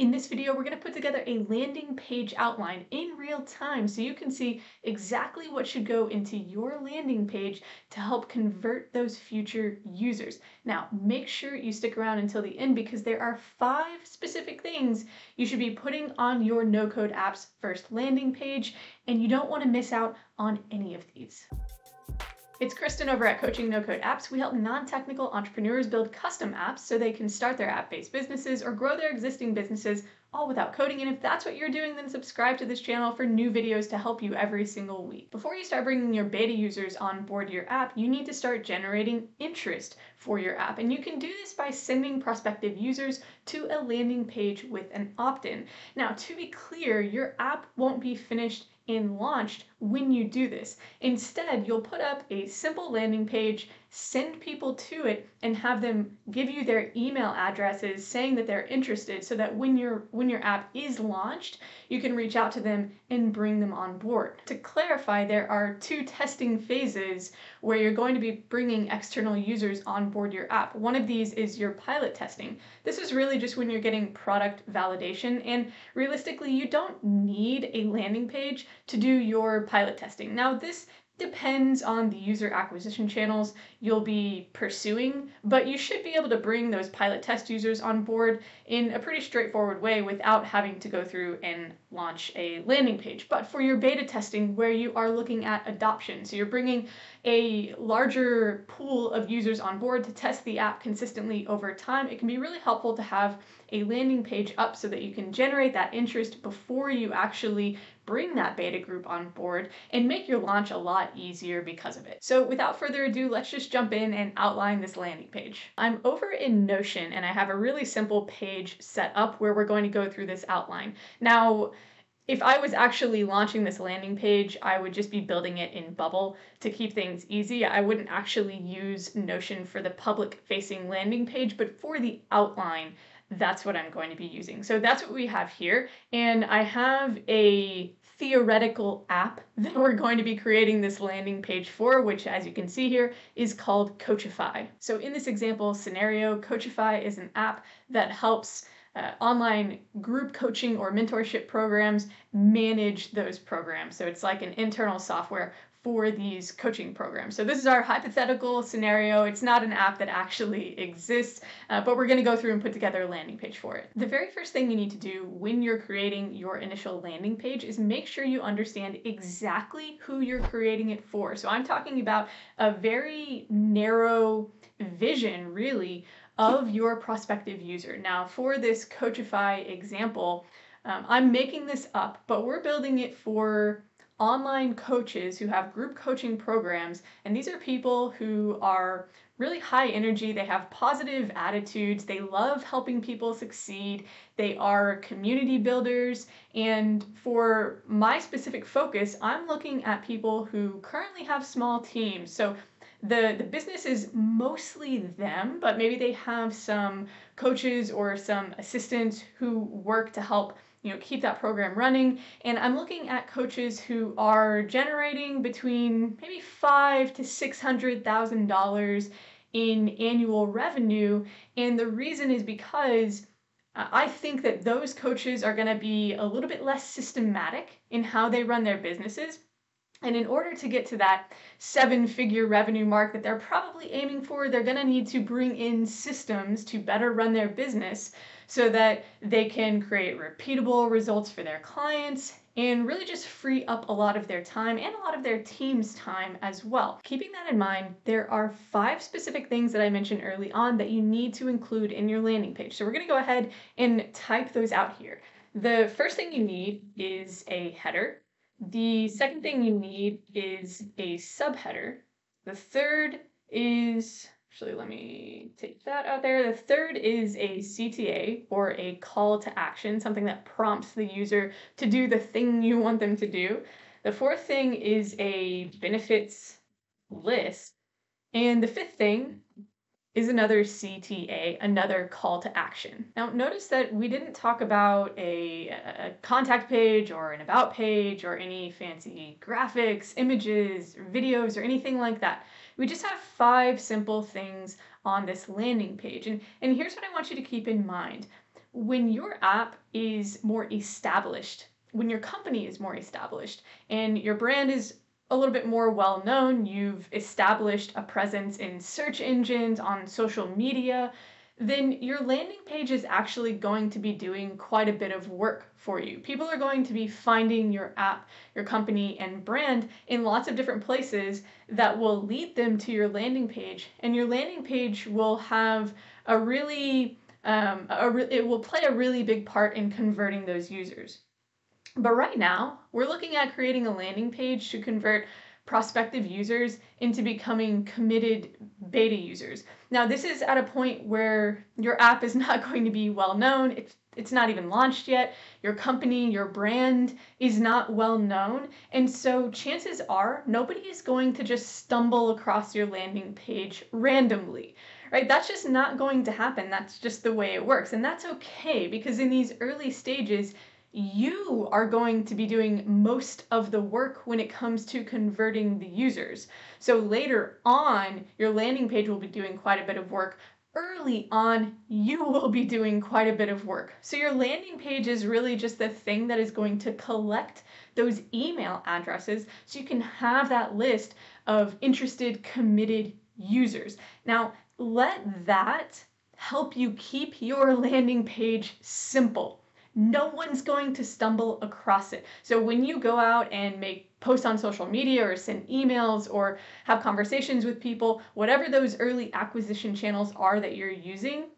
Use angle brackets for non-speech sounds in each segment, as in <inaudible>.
In this video, we're going to put together a landing page outline in real time so you can see exactly what should go into your landing page to help convert those future users. Now, make sure you stick around until the end because there are five specific things you should be putting on your no-code app's first landing page, and you don't want to miss out on any of these. It's Kristen over at Coaching No Code Apps. We help non technical entrepreneurs build custom apps so they can start their app based businesses or grow their existing businesses all without coding. And if that's what you're doing, then subscribe to this channel for new videos to help you every single week. Before you start bringing your beta users on board your app, you need to start generating interest for your app. And you can do this by sending prospective users to a landing page with an opt in. Now, to be clear, your app won't be finished and launched when you do this. Instead, you'll put up a simple landing page, send people to it, and have them give you their email addresses saying that they're interested so that when your when your app is launched, you can reach out to them and bring them on board. To clarify, there are two testing phases where you're going to be bringing external users on board your app. One of these is your pilot testing. This is really just when you're getting product validation and realistically, you don't need a landing page to do your pilot testing. Now, this depends on the user acquisition channels you'll be pursuing, but you should be able to bring those pilot test users on board in a pretty straightforward way without having to go through and launch a landing page. But for your beta testing, where you are looking at adoption, so you're bringing a larger pool of users on board to test the app consistently over time, it can be really helpful to have a landing page up so that you can generate that interest before you actually bring that beta group on board and make your launch a lot easier because of it. So without further ado, let's just jump in and outline this landing page. I'm over in Notion and I have a really simple page set up where we're going to go through this outline. Now, if I was actually launching this landing page, I would just be building it in Bubble to keep things easy. I wouldn't actually use Notion for the public facing landing page, but for the outline, that's what I'm going to be using. So that's what we have here. And I have a theoretical app <laughs> that we're going to be creating this landing page for, which as you can see here is called Coachify. So in this example scenario, Coachify is an app that helps uh, online group coaching or mentorship programs manage those programs. So it's like an internal software for these coaching programs. So this is our hypothetical scenario. It's not an app that actually exists, uh, but we're going to go through and put together a landing page for it. The very first thing you need to do when you're creating your initial landing page is make sure you understand exactly who you're creating it for. So I'm talking about a very narrow vision, really, of your prospective user. Now, for this Coachify example, um, I'm making this up, but we're building it for online coaches who have group coaching programs. And these are people who are really high energy, they have positive attitudes, they love helping people succeed, they are community builders. And for my specific focus, I'm looking at people who currently have small teams. So the, the business is mostly them, but maybe they have some coaches or some assistants who work to help you know keep that program running and i'm looking at coaches who are generating between maybe five to six hundred thousand dollars in annual revenue and the reason is because I think that those coaches are going to be a little bit less systematic in how they run their businesses. And in order to get to that seven figure revenue mark that they're probably aiming for, they're going to need to bring in systems to better run their business so that they can create repeatable results for their clients and really just free up a lot of their time and a lot of their team's time as well. Keeping that in mind, there are five specific things that I mentioned early on that you need to include in your landing page. So we're going to go ahead and type those out here. The first thing you need is a header. The second thing you need is a subheader. The third is Actually, let me take that out there. The third is a CTA or a call to action, something that prompts the user to do the thing you want them to do. The fourth thing is a benefits list. And the fifth thing is another CTA, another call to action. Now, notice that we didn't talk about a, a, contact page or an about page or any fancy graphics, images, videos, or anything like that. We just have five simple things on this landing page. And, and here's what I want you to keep in mind. when your app is more established, when your company is more established, and your brand is a little bit more well known, you've established a presence in search engines, on social media, then your landing page is actually going to be doing quite a bit of work for you. People are going to be finding your app, your company, and brand in lots of different places that will lead them to your landing page. And your landing page will have a really, um, a re- it will play a really big part in converting those users. But right now, we're looking at creating a landing page to convert prospective users into becoming committed beta users. Now, this is at a point where your app is <laughs> not going to be well known. It's it's not even launched yet. Your company, your brand is not well known. And so chances are nobody is going to just stumble across your landing page randomly. Right? That's just not going to happen. That's just the way it works. And that's okay because in these early stages, you are going to be doing most of the work when it comes to converting the users. So later on, your landing page will be doing quite a bit of work. Early on, you <laughs> will be doing quite a bit of work. So your landing page is really just the thing that is going to collect those email addresses so you can have that list of interested, committed users. Now, let that help you keep your <laughs> landing page simple no one's going to stumble across it. So when you go out and make posts on social media or send emails or have conversations with people, whatever those early acquisition channels are that you're using,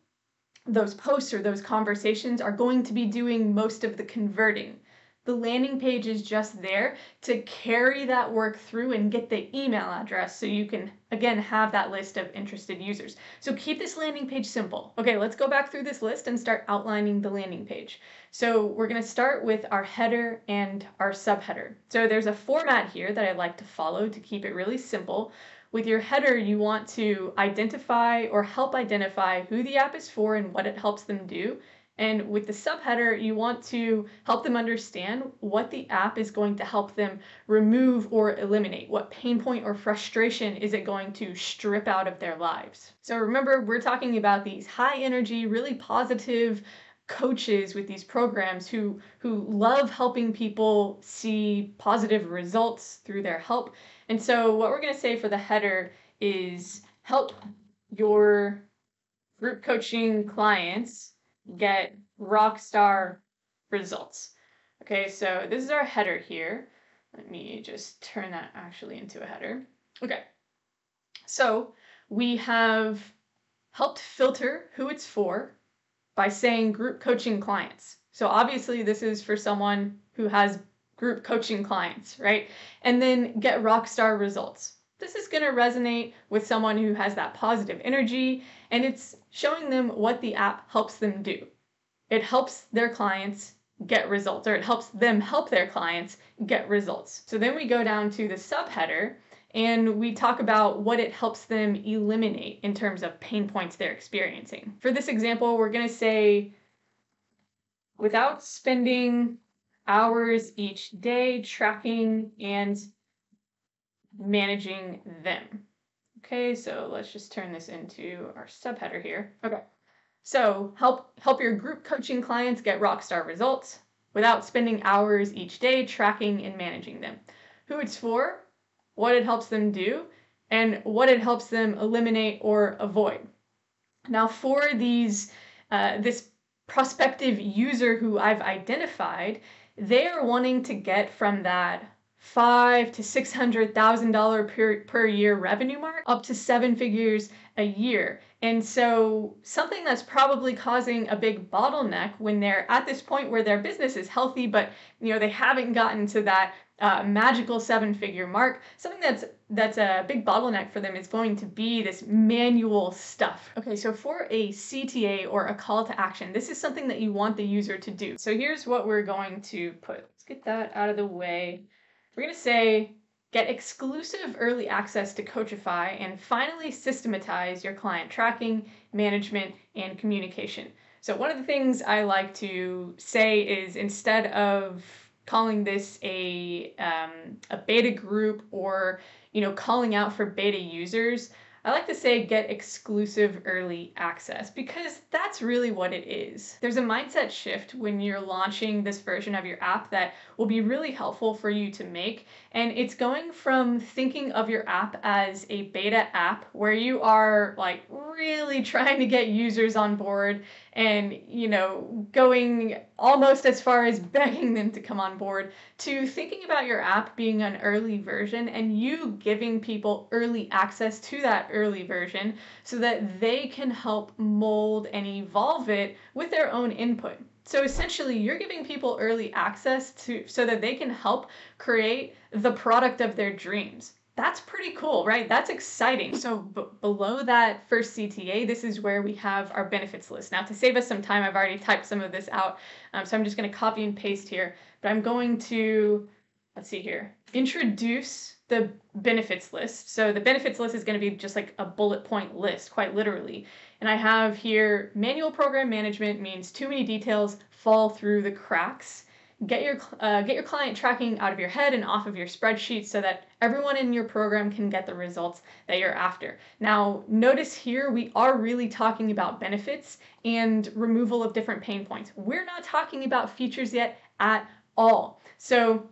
those posts or those conversations are going to be doing most of the converting. The landing page is just there to carry that work through and get the email address so you can, again, have that list of interested users. So keep this landing page simple. Okay, let's go back through this list and start outlining the landing page. So we're going to start with our header and our subheader. So there's a format here that I like to follow to keep it really simple. With your header, you want to identify or help identify who the app is for and what it helps them do. And with the subheader, you want to help them understand what the app is going to help them remove or eliminate. What pain point or frustration is it going to strip out of their lives? So remember, we're talking about these high energy, really positive coaches with these programs who who love helping people see positive results through their help. And so what we're going to say for the header is help your group coaching clients get rock star results. Okay, so this is our header here. Let me just turn that actually into a header. Okay, so we have helped filter who it's for by saying group coaching clients. So obviously this is for someone who has group coaching clients, right? And then get rock star results. This is going to resonate with someone who has that positive energy and it's showing them what the app helps them do. It helps their clients get results, or it helps them help their clients get results. So then we go down to the subheader and we talk about what it helps them eliminate in terms of pain points they're experiencing. For this example, we're going to say, without spending hours each day tracking and managing them. Okay, so let's just turn this into our subheader here. Okay. So help help your group coaching clients get rockstar results without spending hours each day tracking and managing them. Who it's for, what it helps them do, and what it helps them eliminate or avoid. Now, for these uh, this prospective user who I've identified, they are wanting to get from that five to six hundred thousand dollar per per year revenue mark up to seven figures a year. And so something that's probably causing a big bottleneck when they're at this point where their business is healthy, but you know they haven't gotten to that uh, magical seven figure mark. Something that's that's a big bottleneck for them is going to be this manual stuff. Okay, so for a CTA or a call to action, this is something that you want the user to do. So here's what we're going to put. Let's get that out of the way. We're going to say get exclusive early access to Coachify and finally systematize your client tracking, management, and communication. So, one of the things I like to say is instead of calling this a, um, a beta group or you know calling out for beta users, I like to say get exclusive early access because that's really what it is. There's a mindset shift when you're launching this version of your app that will be really helpful for you to make. And it's going from thinking of your app as a beta app where you are like really <laughs> trying to get users on board and, you know, going almost as far as <laughs> begging them to come on board to thinking about your app being an early version and you giving people early access to that early version so that they can help mold and evolve it with their own input. So essentially, you're giving people early access to so that they can help create the product of their dreams. That's pretty cool, right? That's exciting. So b- below that first CTA, this is where we have our benefits list. Now to save us some time, I've already typed some of this out. Um, so I'm just gonna copy and paste here, but I'm going to, let's see here, introduce the benefits list. So the benefits list is going to be just like a bullet point list, quite literally. And I have here manual program management means too many details fall through the cracks. Get your uh, get your client tracking out of your head and off of your spreadsheet so that everyone in your program can get the results that you're after. Now, notice here we are really talking about benefits and removal of different pain points. We're not talking about features yet at all. So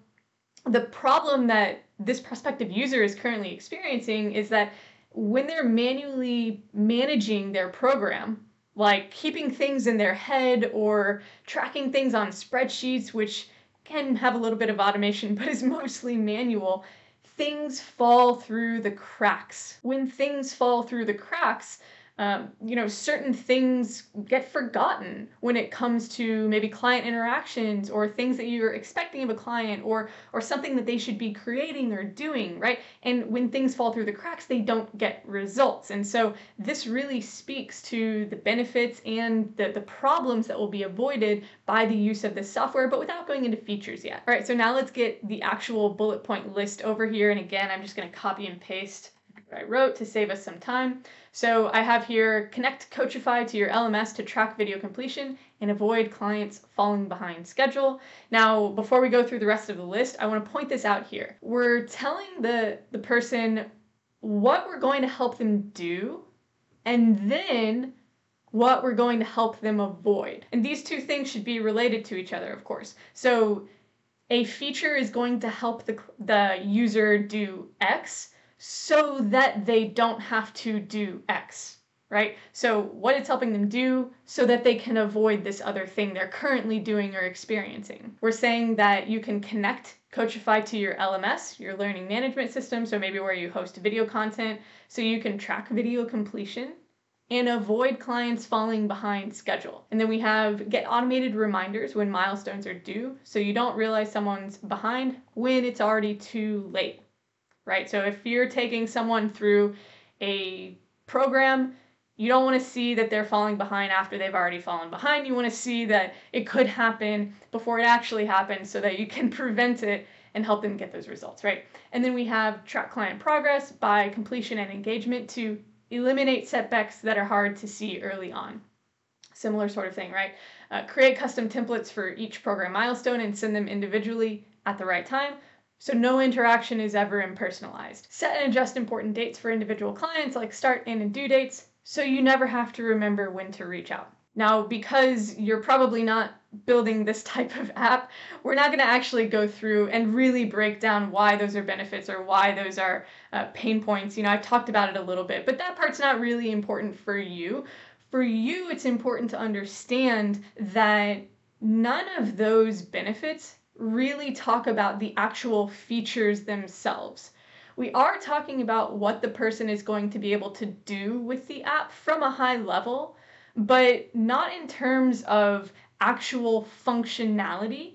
the problem that this prospective user is currently experiencing is that when they're manually managing their program, like keeping things in their head or tracking things on spreadsheets, which can have a little bit of automation <laughs> but is mostly manual, things fall through the cracks. When things fall through the cracks, um, you know, certain things get forgotten when it comes to maybe client interactions or things that you're expecting of a client or or something that they should be creating or doing, right? And when things fall through the cracks, they don't get results. And so this really speaks to the benefits and the, the problems that will be avoided by the use of this software, but without going into features yet. All right, so now let's get the actual bullet point list over here. And again, I'm just gonna copy and paste I wrote to save us some time. So I have here connect Coachify to your LMS to track video completion and avoid clients falling behind schedule. Now, before we go through the rest of the list, I want to point this out here. We're telling the, the person what we're going to help them do and then what we're going to help them avoid. And these two things should be related to each other, of course. So a feature is going to help the, the user do X so that they don't have to do X, right? So, what it's helping them do so that they can avoid this other thing they're currently doing or experiencing. We're saying that you can connect Coachify to your LMS, your learning management system, so maybe where you host video content, so you can track video completion and avoid clients falling behind schedule. And then we have get automated reminders when milestones are due, so you don't realize someone's behind when it's already too late right? So if you're taking someone through a program, you don't want to see that they're falling behind after they've already fallen behind. You want to see that it could happen before it actually happens so that you can <laughs> prevent it and help them get those results, right? And then we have track client progress by completion and engagement to eliminate setbacks that are hard to see early on. Similar sort of thing, right? Uh, create custom templates for each program milestone and send them individually at the right time so no interaction is ever impersonalized. Set and adjust important dates for individual clients like start and due dates so you never have to remember when to reach out. Now, because you're probably not building this <laughs> type of app, we're not going to actually go through and really break down why those are benefits or why those are uh, pain points. You know, I've talked about it a little bit, but that part's not really important for you. For you, it's important to understand that none of those benefits really talk about the actual features themselves. We are talking about what the person is going to be able to do with the app from a high level, but not in terms of actual functionality.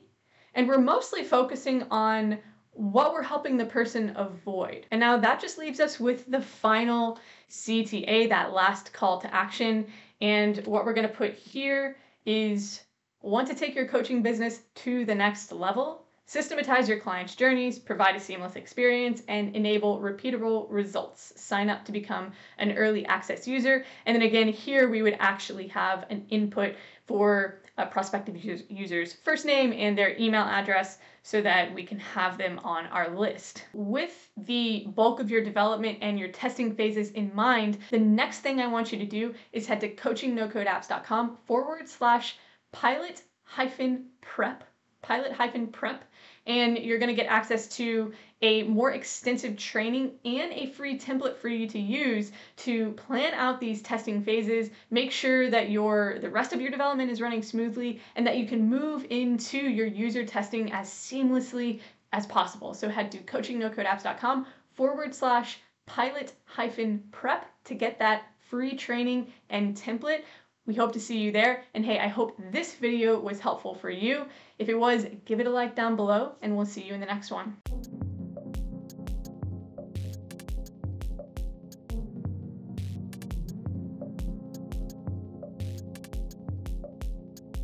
And we're mostly focusing on what we're helping the person avoid. And now that just leaves us with the final CTA, that last call to action. And what we're going to put here is Want to take your coaching business to the next level? Systematize your clients' journeys, provide a seamless experience, and enable repeatable results. Sign up to become an early access user. And then again, here we would actually have an input for uh, prospective users' first name and their email address so that we can have them on our list. With the bulk of your development and your testing phases in mind, the next thing I want you to do is head to coachingnocodeapps.com forward slash pilot hyphen prep, pilot hyphen prep, and you're going to get access to a more extensive training and a free template for you to use to plan out these testing phases, make sure that your the rest of your development is running smoothly and that you can move into your user testing as seamlessly as possible. So head to coachingnocodeapps.com forward slash pilot hyphen prep to get that free training and template. We hope to see you there. And hey, I hope this video was helpful for you. If it was, give it a like down below and we'll see you in the next one.